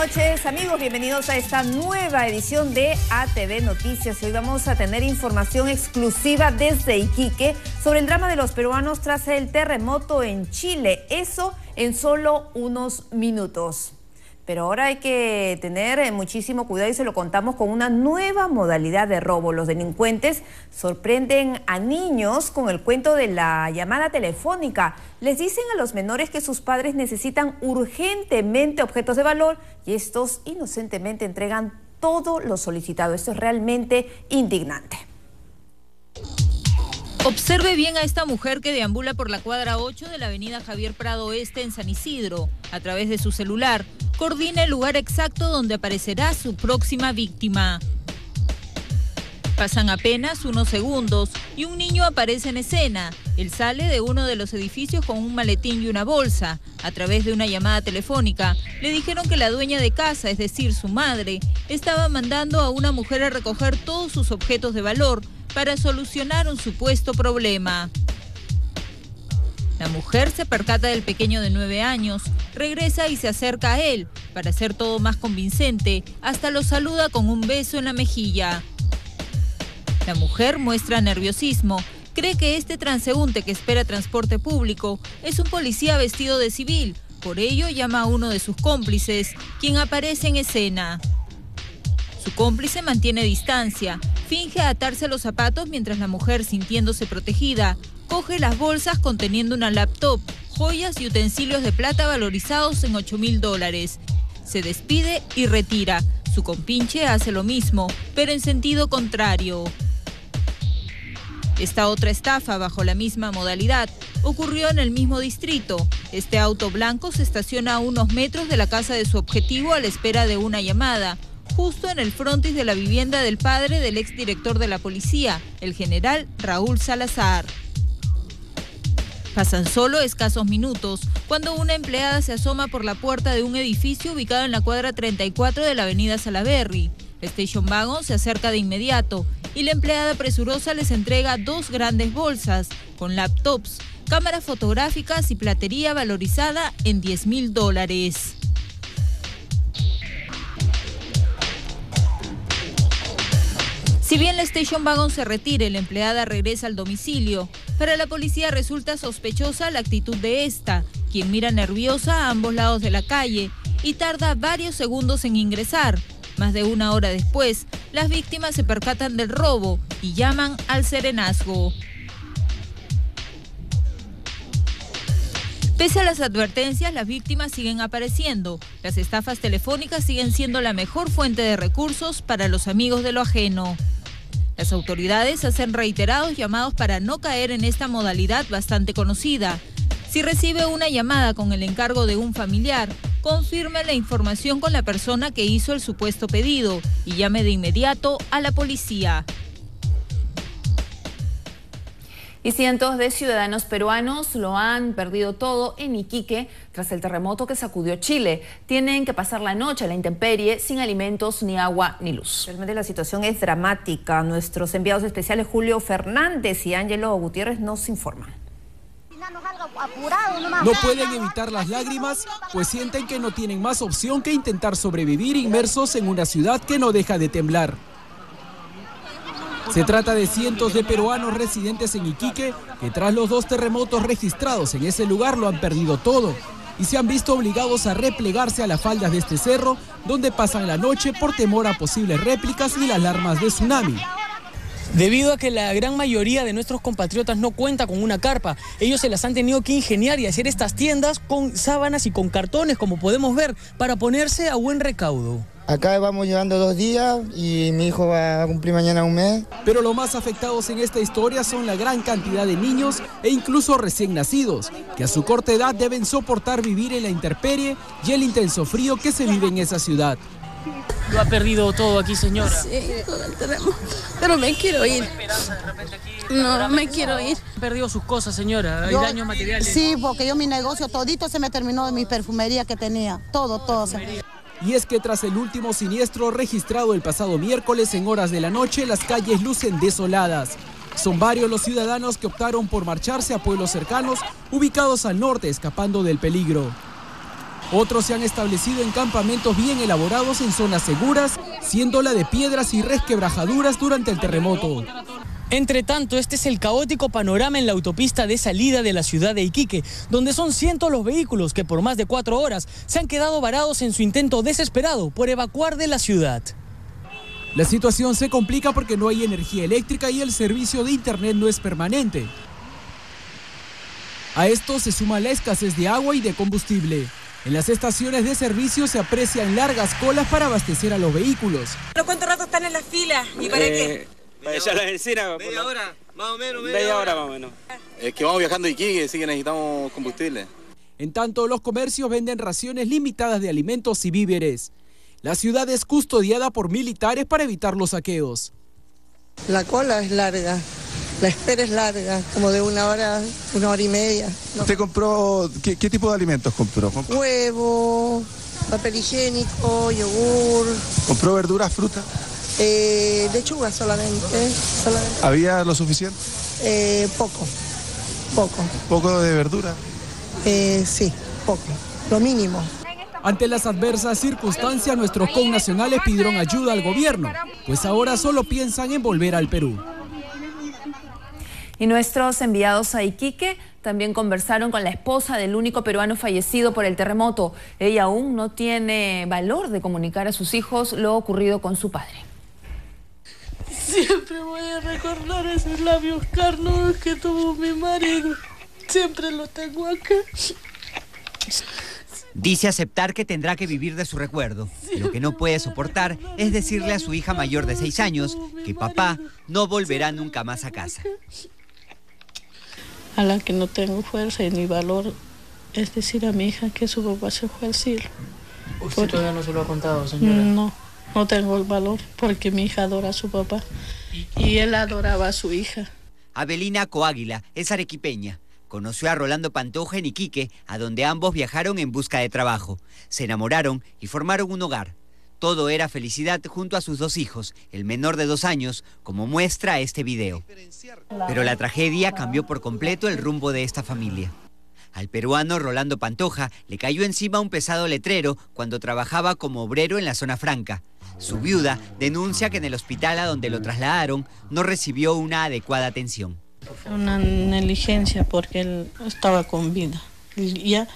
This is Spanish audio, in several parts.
noches amigos, bienvenidos a esta nueva edición de ATV Noticias. Hoy vamos a tener información exclusiva desde Iquique sobre el drama de los peruanos tras el terremoto en Chile. Eso en solo unos minutos. Pero ahora hay que tener eh, muchísimo cuidado y se lo contamos con una nueva modalidad de robo. Los delincuentes sorprenden a niños con el cuento de la llamada telefónica. Les dicen a los menores que sus padres necesitan urgentemente objetos de valor y estos inocentemente entregan todo lo solicitado. Esto es realmente indignante. Observe bien a esta mujer que deambula por la cuadra 8 de la avenida Javier Prado Este en San Isidro. A través de su celular, coordina el lugar exacto donde aparecerá su próxima víctima. Pasan apenas unos segundos y un niño aparece en escena. Él sale de uno de los edificios con un maletín y una bolsa. A través de una llamada telefónica, le dijeron que la dueña de casa, es decir, su madre, estaba mandando a una mujer a recoger todos sus objetos de valor para solucionar un supuesto problema. La mujer se percata del pequeño de nueve años, regresa y se acerca a él para hacer todo más convincente, hasta lo saluda con un beso en la mejilla. La mujer muestra nerviosismo, cree que este transeúnte que espera transporte público es un policía vestido de civil, por ello llama a uno de sus cómplices, quien aparece en escena. Su cómplice mantiene distancia, finge atarse los zapatos mientras la mujer, sintiéndose protegida, coge las bolsas conteniendo una laptop, joyas y utensilios de plata valorizados en 8 mil dólares. Se despide y retira. Su compinche hace lo mismo, pero en sentido contrario. Esta otra estafa bajo la misma modalidad ocurrió en el mismo distrito. Este auto blanco se estaciona a unos metros de la casa de su objetivo a la espera de una llamada justo en el frontis de la vivienda del padre del exdirector de la policía, el general Raúl Salazar. Pasan solo escasos minutos cuando una empleada se asoma por la puerta de un edificio ubicado en la cuadra 34 de la avenida Salaberry. La Station Wagon se acerca de inmediato y la empleada presurosa les entrega dos grandes bolsas con laptops, cámaras fotográficas y platería valorizada en 10 mil dólares. Si bien la Station Wagon se retire, la empleada regresa al domicilio. Para la policía resulta sospechosa la actitud de esta, quien mira nerviosa a ambos lados de la calle y tarda varios segundos en ingresar. Más de una hora después, las víctimas se percatan del robo y llaman al serenazgo. Pese a las advertencias, las víctimas siguen apareciendo. Las estafas telefónicas siguen siendo la mejor fuente de recursos para los amigos de lo ajeno. Las autoridades hacen reiterados llamados para no caer en esta modalidad bastante conocida. Si recibe una llamada con el encargo de un familiar, confirme la información con la persona que hizo el supuesto pedido y llame de inmediato a la policía. Y cientos de ciudadanos peruanos lo han perdido todo en Iquique tras el terremoto que sacudió Chile. Tienen que pasar la noche a la intemperie sin alimentos, ni agua, ni luz. Realmente la situación es dramática. Nuestros enviados especiales Julio Fernández y Ángelo Gutiérrez nos informan. No pueden evitar las lágrimas, pues sienten que no tienen más opción que intentar sobrevivir inmersos en una ciudad que no deja de temblar. Se trata de cientos de peruanos residentes en Iquique que tras los dos terremotos registrados en ese lugar lo han perdido todo y se han visto obligados a replegarse a las faldas de este cerro donde pasan la noche por temor a posibles réplicas y las alarmas de tsunami. Debido a que la gran mayoría de nuestros compatriotas no cuenta con una carpa, ellos se las han tenido que ingeniar y hacer estas tiendas con sábanas y con cartones, como podemos ver, para ponerse a buen recaudo. Acá vamos llevando dos días y mi hijo va a cumplir mañana un mes. Pero los más afectados en esta historia son la gran cantidad de niños e incluso recién nacidos, que a su corta edad deben soportar vivir en la intemperie y el intenso frío que se vive en esa ciudad. Lo ha perdido todo aquí, señora. Sí, todo el terreno. Pero me quiero ir. No, me quiero ir. Ha perdido sus cosas, señora. Hay daños materiales. Sí, porque yo mi negocio todito se me terminó de mi perfumería que tenía. Todo, todo. Y es que tras el último siniestro registrado el pasado miércoles en horas de la noche, las calles lucen desoladas. Son varios los ciudadanos que optaron por marcharse a pueblos cercanos ubicados al norte, escapando del peligro. Otros se han establecido en campamentos bien elaborados en zonas seguras, siendo la de piedras y resquebrajaduras durante el terremoto. Entre tanto, este es el caótico panorama en la autopista de salida de la ciudad de Iquique, donde son cientos los vehículos que por más de cuatro horas se han quedado varados en su intento desesperado por evacuar de la ciudad. La situación se complica porque no hay energía eléctrica y el servicio de Internet no es permanente. A esto se suma la escasez de agua y de combustible. En las estaciones de servicio se aprecian largas colas para abastecer a los vehículos. ¿Cuánto rato están en la fila? ¿Y para qué? Para echar la benzina. Media hora, más o menos, Media, hora. más o menos. Es que vamos viajando a Iquique, así que necesitamos combustible. En tanto, los comercios venden raciones limitadas de alimentos y víveres. La ciudad es custodiada por militares para evitar los saqueos. La cola es larga, la espera es larga, como de una hora, una hora y media. ¿Usted compró, qué, qué tipo de alimentos compró? ¿Compró, Huevo, papel higiénico, yogur, compró verduras, frutas? Eh, lechuga solamente, solamente ¿Había lo suficiente? eh, poco, poco, ¿Poco de verdura? eh, sí, poco, lo mínimo. Ante las adversas circunstancias, nuestros connacionales pidieron ayuda al gobierno, pues ahora solo piensan en volver al Perú. Y nuestros enviados a Iquique también conversaron con la esposa del único peruano fallecido por el terremoto. Ella aún no tiene valor de comunicar a sus hijos lo ocurrido con su padre. Siempre voy a recordar esos labios carnudos que tuvo mi marido. Siempre lo tengo acá. Dice aceptar que tendrá que vivir de su recuerdo. Lo que no puede soportar es decirle a su hija mayor de seis años que papá no volverá nunca más a casa. A la que no tengo fuerza ni valor es decir a mi hija que su papá se fue al cielo. ¿Usted todavía no se lo ha contado, No, no tengo el valor porque mi hija adora a su papá y él adoraba a su hija. Abelina Coáguila es arequipeña. Conoció a Rolando Pantoja en Iquique, a donde ambos viajaron en busca de trabajo. Se enamoraron y formaron un hogar. Todo era felicidad junto a sus dos hijos, el menor de dos años, como muestra este video. Pero la tragedia cambió por completo el rumbo de esta familia. Al peruano Rolando Pantoja le cayó encima un pesado letrero cuando trabajaba como obrero en la zona franca. Su viuda denuncia que en el hospital a donde lo trasladaron no recibió una adecuada atención. Una negligencia porque él estaba con vida. Y ya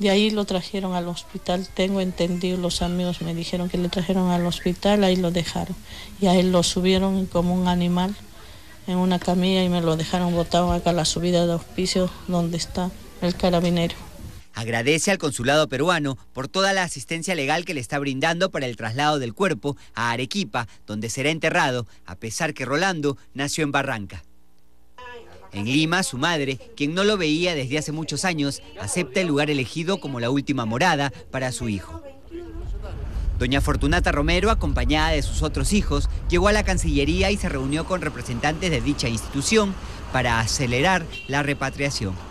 de ahí lo trajeron al hospital. Tengo entendido, los amigos me dijeron que le trajeron al hospital, ahí lo dejaron. Y a él lo subieron como un animal en una camilla y me lo dejaron botado acá a la subida de auspicio donde está el carabinero. Agradece al consulado peruano por toda la asistencia legal que le está brindando para el traslado del cuerpo a Arequipa, donde será enterrado, a pesar que Rolando nació en Barranca. En Lima, su madre, quien no lo veía desde hace muchos años, acepta el lugar elegido como la última morada para su hijo. Doña Fortunata Romero, acompañada de sus otros hijos, llegó a la Cancillería y se reunió con representantes de dicha institución para acelerar la repatriación.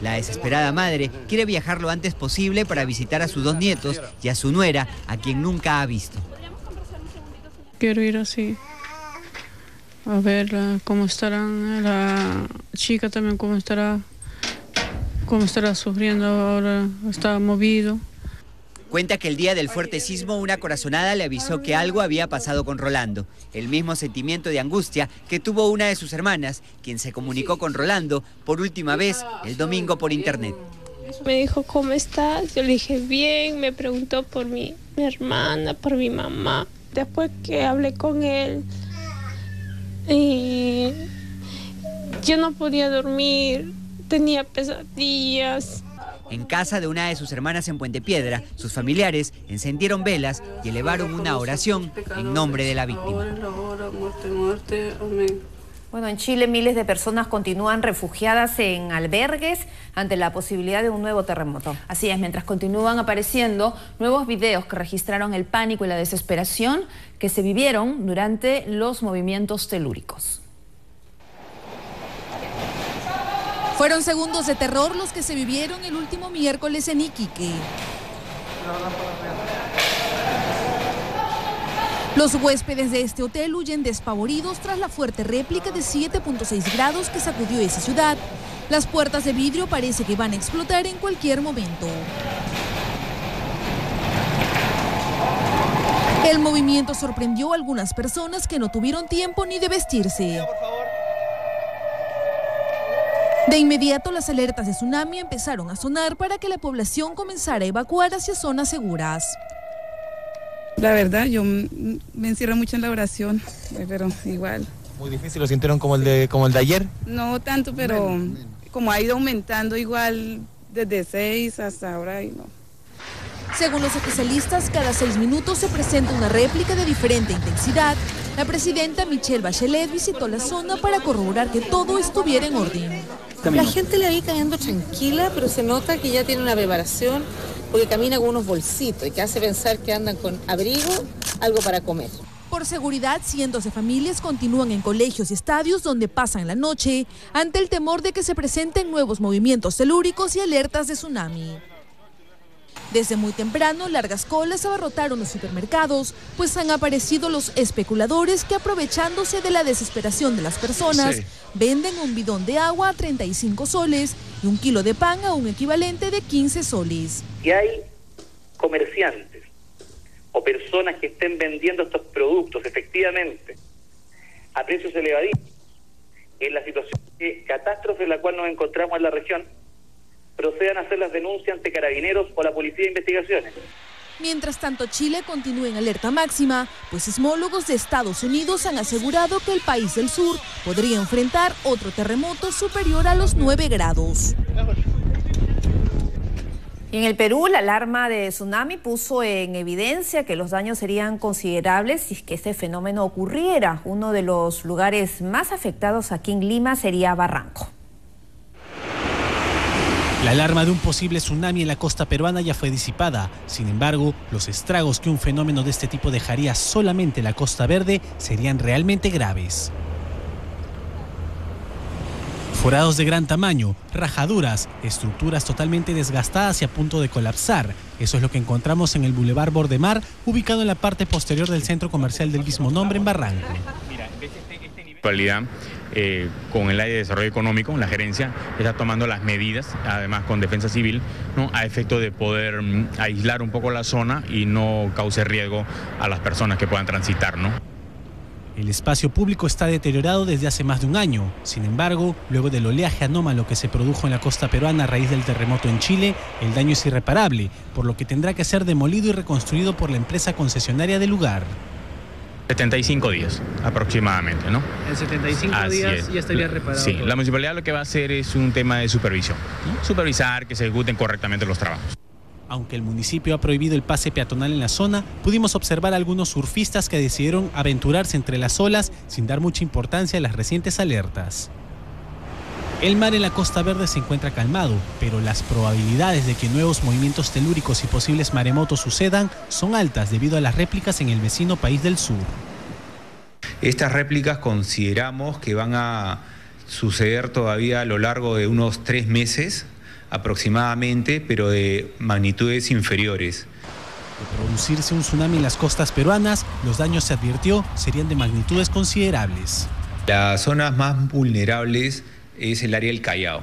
La desesperada madre quiere viajar lo antes posible para visitar a sus dos nietos y a su nuera, a quien nunca ha visto. Quiero ir así. A ver cómo estarán, la chica también cómo estará, cómo estará sufriendo ahora, está movido. Cuenta que el día del fuerte sismo una corazonada le avisó que algo había pasado con Rolando. El mismo sentimiento de angustia que tuvo una de sus hermanas, quien se comunicó con Rolando por última vez el domingo por internet. Me dijo, ¿cómo estás? Yo le dije, bien, me preguntó por mi, mi hermana, por mi mamá. Después que hablé con él, y yo no podía dormir, tenía pesadillas. En casa de una de sus hermanas en Puente Piedra, sus familiares encendieron velas y elevaron una oración en nombre de la víctima. Bueno, en Chile miles de personas continúan refugiadas en albergues ante la posibilidad de un nuevo terremoto. Así es, mientras continúan apareciendo nuevos videos que registraron el pánico y la desesperación que se vivieron durante los movimientos telúricos. Fueron segundos de terror los que se vivieron el último miércoles en Iquique. Los huéspedes de este hotel huyen despavoridos tras la fuerte réplica de 7.6 grados que sacudió esa ciudad. Las puertas de vidrio parece que van a explotar en cualquier momento. El movimiento sorprendió a algunas personas que no tuvieron tiempo ni de vestirse. De inmediato las alertas de tsunami empezaron a sonar para que la población comenzara a evacuar hacia zonas seguras. La verdad, yo me encierro mucho en la oración, eh, pero igual. ¿Muy difícil? ¿Lo sintieron como el de, como el de ayer? No tanto, pero como ha ido aumentando igual desde seis hasta ahora y no. Según los especialistas, cada seis minutos se presenta una réplica de diferente intensidad. La presidenta Michelle Bachelet visitó la zona para corroborar que todo estuviera en orden. La gente le va cayendo tranquila, pero se nota que ya tiene una preparación porque camina con unos bolsitos y que hace pensar que andan con abrigo, algo para comer. Por seguridad, cientos de familias continúan en colegios y estadios donde pasan la noche ante el temor de que se presenten nuevos movimientos telúricos y alertas de tsunami. Desde muy temprano, largas colas abarrotaron los supermercados, pues han aparecido los especuladores que aprovechándose de la desesperación de las personas, venden un bidón de agua a 35 soles y un kilo de pan a un equivalente de 15 soles. Si hay comerciantes o personas que estén vendiendo estos productos efectivamente a precios elevadísimos, en la situación de catástrofe en la cual nos encontramos en la región, procedan a hacer las denuncias ante carabineros o la policía de investigaciones. Mientras tanto, Chile continúa en alerta máxima, pues sismólogos de Estados Unidos han asegurado que el país del sur podría enfrentar otro terremoto superior a los 9 grados. en el Perú, la alarma de tsunami puso en evidencia que los daños serían considerables si es que este fenómeno ocurriera. Uno de los lugares más afectados aquí en Lima sería Barranco. La alarma de un posible tsunami en la costa peruana ya fue disipada. Sin embargo, los estragos que un fenómeno de este tipo dejaría solamente en la Costa Verde serían realmente graves. Forados de gran tamaño, rajaduras, estructuras totalmente desgastadas y a punto de colapsar. Eso es lo que encontramos en el Boulevard Bordemar, ubicado en la parte posterior del centro comercial del mismo nombre en Barranco. Eh, con el área de desarrollo económico, la gerencia está tomando las medidas, además con defensa civil, ¿no? a efecto de poder mm, aislar un poco la zona y no cause riesgo a las personas que puedan transitar. ¿no? El espacio público está deteriorado desde hace más de un año. Sin embargo, luego del oleaje anómalo que se produjo en la costa peruana a raíz del terremoto en Chile, el daño es irreparable, por lo que tendrá que ser demolido y reconstruido por la empresa concesionaria del lugar. 75 días aproximadamente, ¿no? En 75 días ya estaría reparado. Sí, la municipalidad lo que va a hacer es un tema de supervisión, supervisar que se ejecuten correctamente los trabajos. Aunque el municipio ha prohibido el pase peatonal en la zona, pudimos observar a algunos surfistas que decidieron aventurarse entre las olas sin dar mucha importancia a las recientes alertas. El mar en la Costa Verde se encuentra calmado, pero las probabilidades de que nuevos movimientos telúricos y posibles maremotos sucedan son altas debido a las réplicas en el vecino país del sur. Estas réplicas consideramos que van a suceder todavía a lo largo de unos tres meses aproximadamente, pero de magnitudes inferiores. De producirse un tsunami en las costas peruanas, los daños se advirtió serían de magnitudes considerables. Las zonas más vulnerables es el área del Callao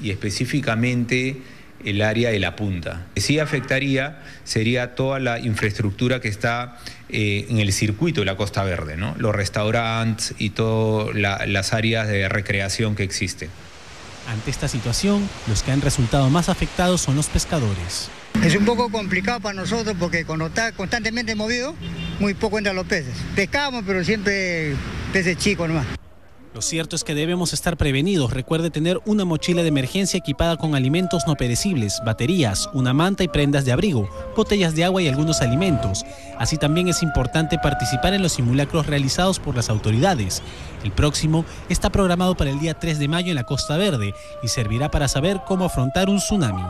y específicamente el área de la punta. que Sí afectaría sería toda la infraestructura que está eh, en el circuito de la Costa Verde, ¿no? los restaurantes y todas las áreas de recreación que existen. Ante esta situación, los que han resultado más afectados son los pescadores. Es un poco complicado para nosotros porque cuando está constantemente movido, muy poco entran los peces. Pescamos, pero siempre peces chicos nomás. Lo cierto es que debemos estar prevenidos. Recuerde tener una mochila de emergencia equipada con alimentos no perecibles, baterías, una manta y prendas de abrigo, botellas de agua y algunos alimentos. Así también es importante participar en los simulacros realizados por las autoridades. El próximo está programado para el día 3 de mayo en la Costa Verde y servirá para saber cómo afrontar un tsunami.